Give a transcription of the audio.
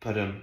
pardon.